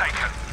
Taken.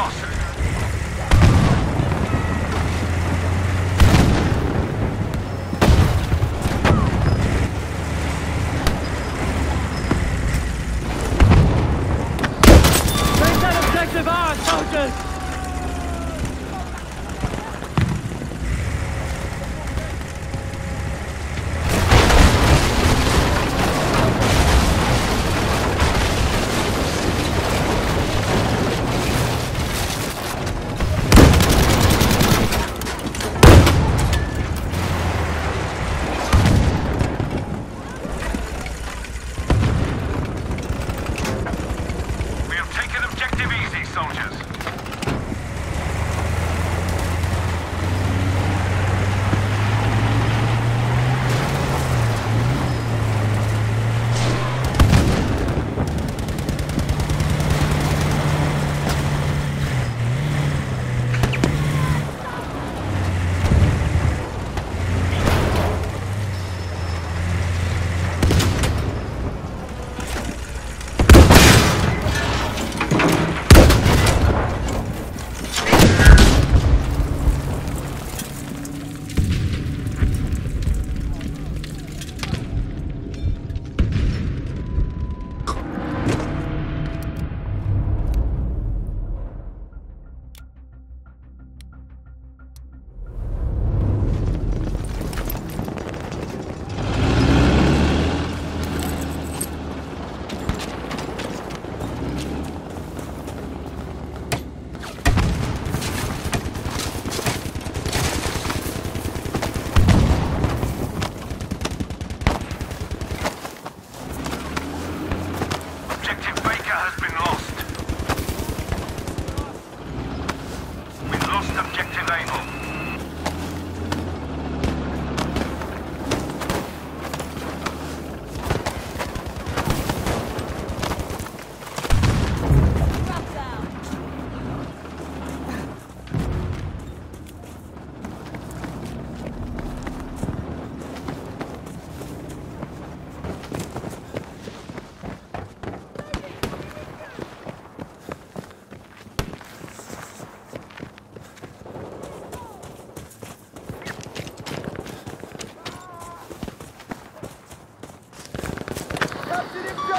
lost.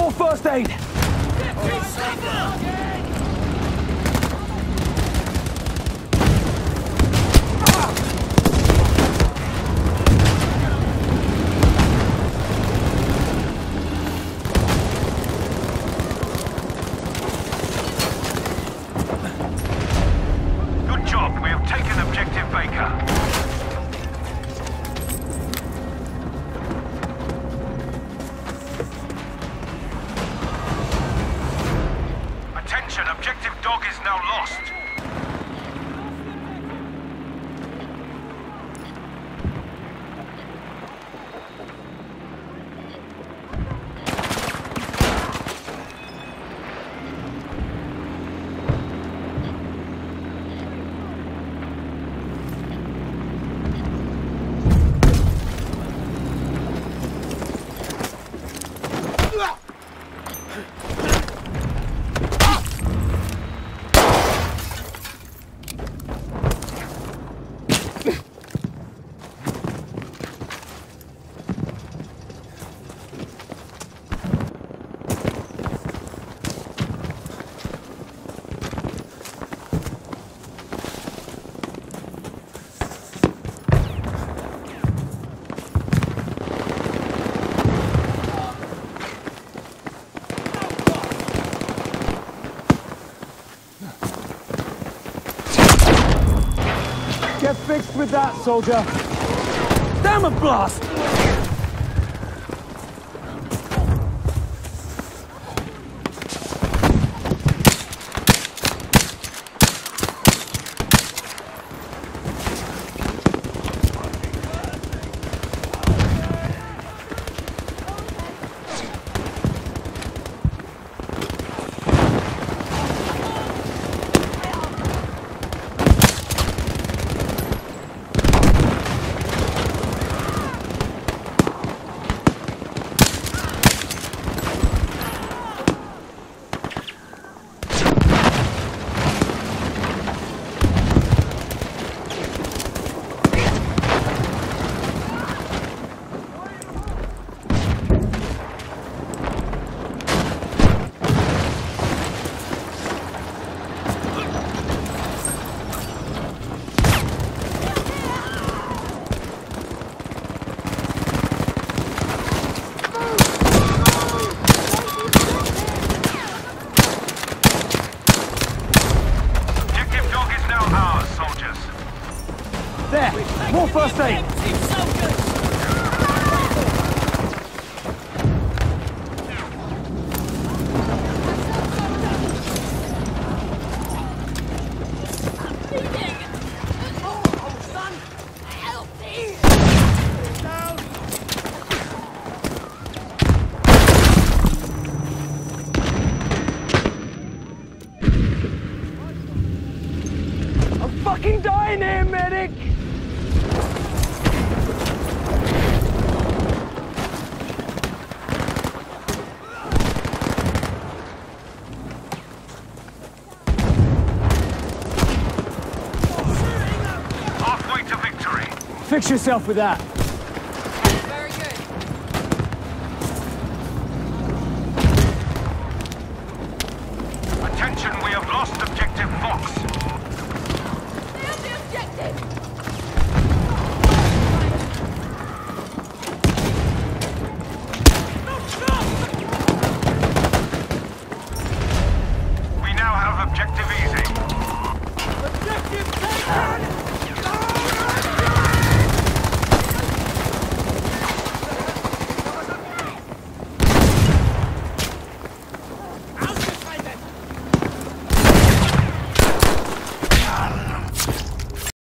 more first aid! with that, soldier. Damn a blast! Fix yourself with that.